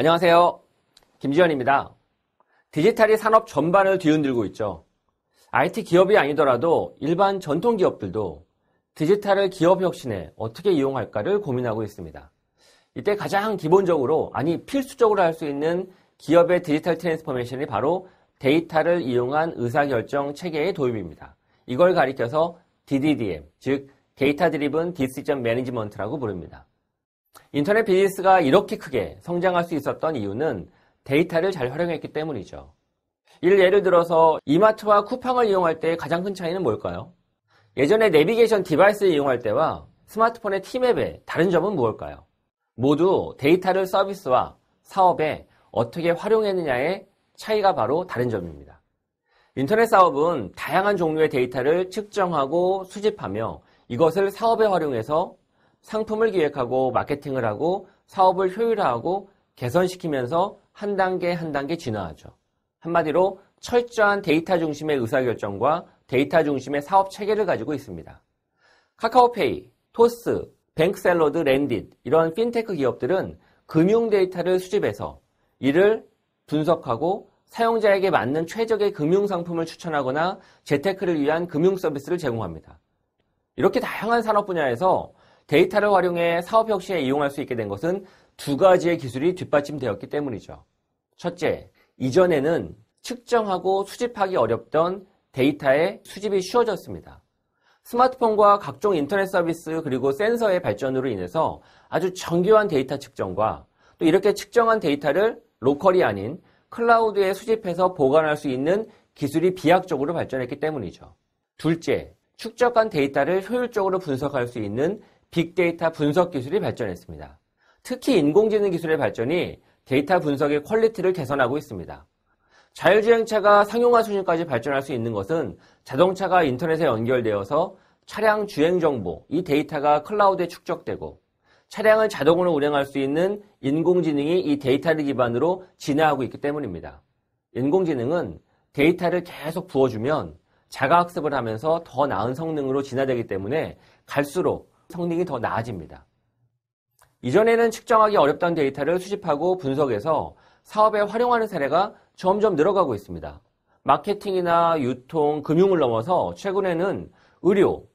안녕하세요. 김지현입니다. 디지털이 산업 전반을 뒤흔들고 있죠. IT 기업이 아니더라도 일반 전통 기업들도 디지털을 기업 혁신에 어떻게 이용할까를 고민하고 있습니다. 이때 가장 기본적으로, 아니 필수적으로 할 수 있는 기업의 digital transformation이 바로 데이터를 이용한 의사결정 체계의 도입입니다. 이걸 가리켜서 DDDM, 즉 data driven decision management라고 부릅니다. 인터넷 비즈니스가 이렇게 크게 성장할 수 있었던 이유는 데이터를 잘 활용했기 때문이죠. 이를 예를 들어서 이마트와 쿠팡을 이용할 때 가장 큰 차이는 뭘까요? 예전에 내비게이션 device를 이용할 때와 스마트폰의 티맵의 다른 점은 무엇일까요? 모두 데이터를 서비스와 사업에 어떻게 활용했느냐의 차이가 바로 다른 점입니다. 인터넷 사업은 다양한 종류의 데이터를 측정하고 수집하며 이것을 사업에 활용해서 상품을 기획하고 마케팅을 하고 사업을 효율화하고 개선시키면서 한 단계 한 단계 진화하죠. 한마디로 철저한 데이터 중심의 의사결정과 데이터 중심의 사업 체계를 가지고 있습니다. 카카오페이, 토스, 뱅크샐러드, 렌딧 이런 핀테크 기업들은 금융 데이터를 수집해서 이를 분석하고 사용자에게 맞는 최적의 금융 상품을 추천하거나 재테크를 위한 금융 서비스를 제공합니다. 이렇게 다양한 산업 분야에서 데이터를 활용해 사업 혁신에 이용할 수 있게 된 것은 두 가지의 기술이 뒷받침되었기 때문이죠. 첫째, 이전에는 측정하고 수집하기 어렵던 데이터의 수집이 쉬워졌습니다. 스마트폰과 각종 인터넷 서비스 그리고 센서의 발전으로 인해서 아주 정교한 데이터 측정과 또 이렇게 측정한 데이터를 로컬이 아닌 클라우드에 수집해서 보관할 수 있는 기술이 비약적으로 발전했기 때문이죠. 둘째, 축적한 데이터를 효율적으로 분석할 수 있는 빅데이터 분석 기술이 발전했습니다. 특히 인공지능 기술의 발전이 데이터 분석의 quality를 개선하고 있습니다. 자율주행차가 상용화 수준까지 발전할 수 있는 것은 자동차가 인터넷에 연결되어서 차량 주행 정보, 이 데이터가 클라우드에 축적되고 차량을 자동으로 운행할 수 있는 인공지능이 이 데이터를 기반으로 진화하고 있기 때문입니다. 인공지능은 데이터를 계속 부어주면 자가학습을 하면서 더 나은 성능으로 진화되기 때문에 갈수록 성능이 더 나아집니다. 이전에는 측정하기 어렵던 데이터를 수집하고 분석해서 사업에 활용하는 사례가 점점 늘어가고 있습니다. 마케팅이나 유통, 금융을 넘어서 최근에는 의료,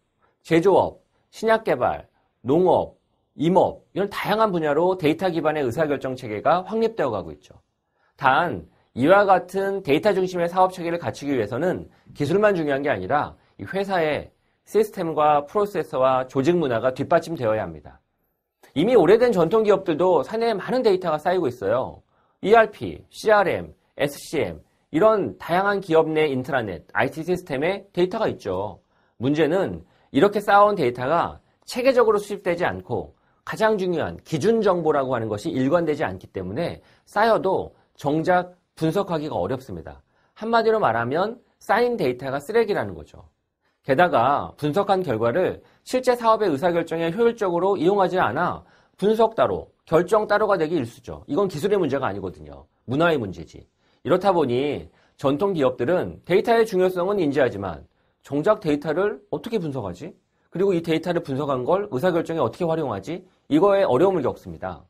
제조업, 신약 개발, 농업, 임업 이런 다양한 분야로 데이터 기반의 의사결정 체계가 확립되어 가고 있죠. 단 이와 같은 데이터 중심의 사업 체계를 갖추기 위해서는 기술만 중요한 게 아니라 회사의 시스템과 process와 조직 문화가 뒷받침되어야 합니다. 이미 오래된 전통 기업들도 사내에 많은 데이터가 쌓이고 있어요. ERP, CRM, SCM 이런 다양한 기업 내 인트라넷, IT 시스템에 데이터가 있죠. 문제는 이렇게 쌓아온 데이터가 체계적으로 수집되지 않고 가장 중요한 기준 정보라고 하는 것이 일관되지 않기 때문에 쌓여도 정작 분석하기가 어렵습니다. 한마디로 말하면 쌓인 데이터가 쓰레기라는 거죠. 게다가 분석한 결과를 실제 사업의 의사결정에 효율적으로 이용하지 않아 분석 따로, 결정 따로가 되기 일수죠. 이건 기술의 문제가 아니거든요. 문화의 문제지. 이렇다 보니 전통 기업들은 데이터의 중요성은 인지하지만 정작 데이터를 어떻게 분석하지? 그리고 이 데이터를 분석한 걸 의사결정에 어떻게 활용하지? 이거에 어려움을 겪습니다.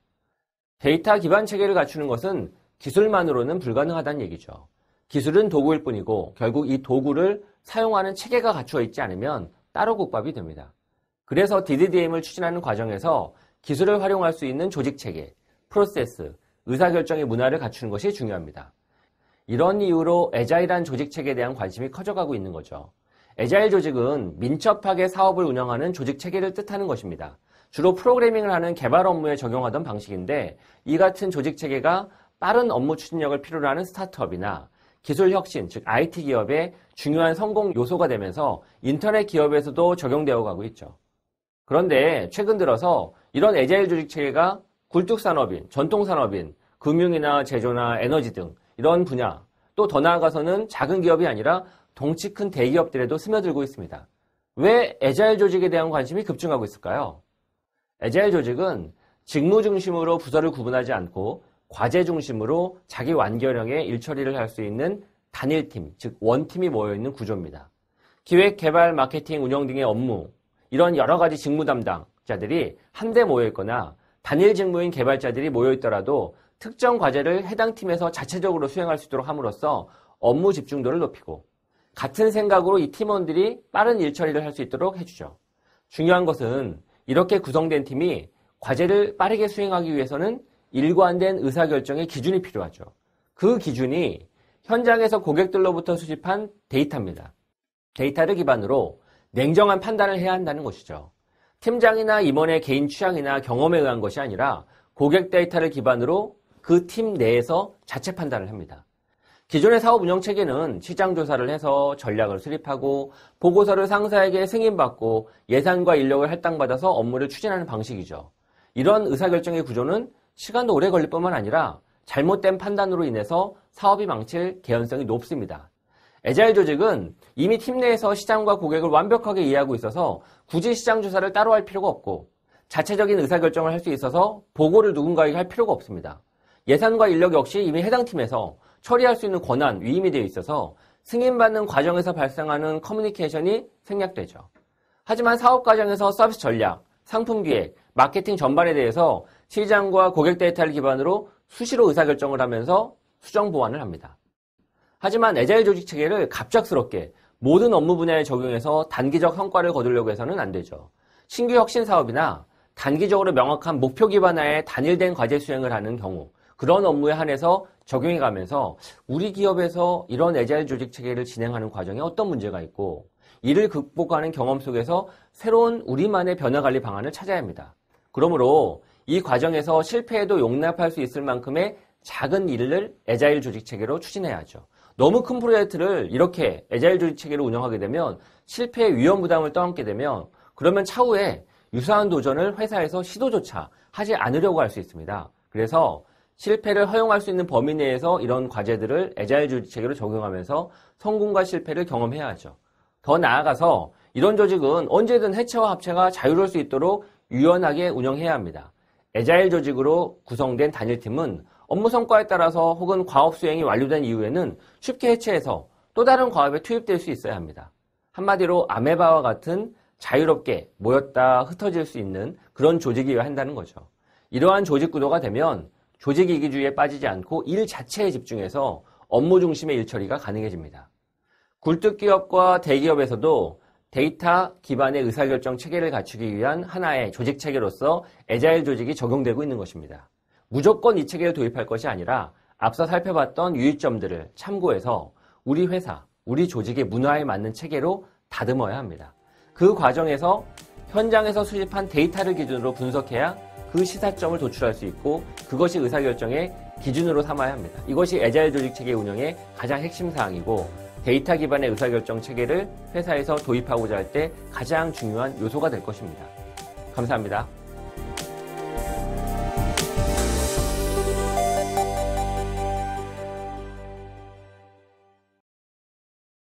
데이터 기반 체계를 갖추는 것은 기술만으로는 불가능하다는 얘기죠. 기술은 도구일 뿐이고 결국 이 도구를 사용하는 체계가 갖추어 있지 않으면 따로 국밥이 됩니다. 그래서 DDDM을 추진하는 과정에서 기술을 활용할 수 있는 조직 체계, 프로세스, 의사결정의 문화를 갖추는 것이 중요합니다. 이런 이유로 에자일한 조직 체계에 대한 관심이 커져가고 있는 거죠. 에자일 조직은 민첩하게 사업을 운영하는 조직 체계를 뜻하는 것입니다. 주로 프로그래밍을 하는 개발 업무에 적용하던 방식인데 이 같은 조직 체계가 빠른 업무 추진력을 필요로 하는 스타트업이나 기술 혁신, 즉 IT 기업의 중요한 성공 요소가 되면서 인터넷 기업에서도 적용되어 가고 있죠. 그런데 최근 들어서 이런 에자일 조직 체계가 굴뚝 산업인, 전통 산업인, 금융이나 제조나 에너지 등 이런 분야, 또 더 나아가서는 작은 기업이 아니라 덩치 큰 대기업들에도 스며들고 있습니다. 왜 에자일 조직에 대한 관심이 급증하고 있을까요? 에자일 조직은 직무 중심으로 부서를 구분하지 않고 과제 중심으로 자기 완결형의 일처리를 할 수 있는 단일팀, 즉 원팀이 모여있는 구조입니다. 기획, 개발, 마케팅, 운영 등의 업무, 이런 여러 가지 직무 담당자들이 한데 모여있거나 단일 직무인 개발자들이 모여있더라도 특정 과제를 해당 팀에서 자체적으로 수행할 수 있도록 함으로써 업무 집중도를 높이고 같은 생각으로 이 팀원들이 빠른 일 처리를 할 수 있도록 해주죠. 중요한 것은 이렇게 구성된 팀이 과제를 빠르게 수행하기 위해서는 일관된 의사결정의 기준이 필요하죠. 그 기준이 현장에서 고객들로부터 수집한 데이터입니다. 데이터를 기반으로 냉정한 판단을 해야 한다는 것이죠. 팀장이나 임원의 개인 취향이나 경험에 의한 것이 아니라 고객 데이터를 기반으로 그 팀 내에서 자체 판단을 합니다. 기존의 사업 운영 체계는 시장 조사를 해서 전략을 수립하고 보고서를 상사에게 승인받고 예산과 인력을 할당받아서 업무를 추진하는 방식이죠. 이런 의사결정의 구조는 시간도 오래 걸릴 뿐만 아니라 잘못된 판단으로 인해서 사업이 망칠 개연성이 높습니다. 에자일 조직은 이미 팀 내에서 시장과 고객을 완벽하게 이해하고 있어서 굳이 시장 조사를 따로 할 필요가 없고 자체적인 의사결정을 할 수 있어서 보고를 누군가에게 할 필요가 없습니다. 예산과 인력 역시 이미 해당 팀에서 처리할 수 있는 권한, 위임이 되어 있어서 승인받는 과정에서 발생하는 커뮤니케이션이 생략되죠. 하지만 사업 과정에서 서비스 전략, 상품 기획, 마케팅 전반에 대해서 시장과 고객 데이터를 기반으로 수시로 의사결정을 하면서 수정 보완을 합니다. 하지만 에자일 조직 체계를 갑작스럽게 모든 업무 분야에 적용해서 단기적 성과를 거두려고 해서는 안 되죠. 신규 혁신 사업이나 단기적으로 명확한 목표 기반화의 단일된 과제 수행을 하는 경우 그런 업무에 한해서 적용해 가면서 우리 기업에서 이런 에자일 조직 체계를 진행하는 과정에 어떤 문제가 있고 이를 극복하는 경험 속에서 새로운 우리만의 변화 관리 방안을 찾아야 합니다. 그러므로 이 과정에서 실패에도 용납할 수 있을 만큼의 작은 일을 에자일 조직 체계로 추진해야 하죠. 너무 큰 프로젝트를 이렇게 에자일 조직 체계로 운영하게 되면 실패의 위험 부담을 떠안게 되면 그러면 차후에 유사한 도전을 회사에서 시도조차 하지 않으려고 할 수 있습니다. 그래서 실패를 허용할 수 있는 범위 내에서 이런 과제들을 에자일 조직 체계로 적용하면서 성공과 실패를 경험해야 하죠. 더 나아가서 이런 조직은 언제든 해체와 합체가 자유로울 수 있도록 유연하게 운영해야 합니다. 에자일 조직으로 구성된 단일팀은 업무 성과에 따라서 혹은 과업 수행이 완료된 이후에는 쉽게 해체해서 또 다른 과업에 투입될 수 있어야 합니다. 한마디로 아메바와 같은 자유롭게 모였다 흩어질 수 있는 그런 조직이어야 한다는 거죠. 이러한 조직 구도가 되면 조직 이기주의에 빠지지 않고 일 자체에 집중해서 업무 중심의 일 처리가 가능해집니다. 굴뚝 기업과 대기업에서도 데이터 기반의 의사결정 체계를 갖추기 위한 하나의 조직 체계로서 에자일 조직이 적용되고 있는 것입니다. 무조건 이 체계를 도입할 것이 아니라 앞서 살펴봤던 유의점들을 참고해서 우리 회사, 우리 조직의 문화에 맞는 체계로 다듬어야 합니다. 그 과정에서 현장에서 수집한 데이터를 기준으로 분석해야 그 시사점을 도출할 수 있고 그것이 의사결정의 기준으로 삼아야 합니다. 이것이 에자일 조직 체계 운영의 가장 핵심 사항이고 데이터 기반의 의사결정 체계를 회사에서 도입하고자 할 때 가장 중요한 요소가 될 것입니다. 감사합니다.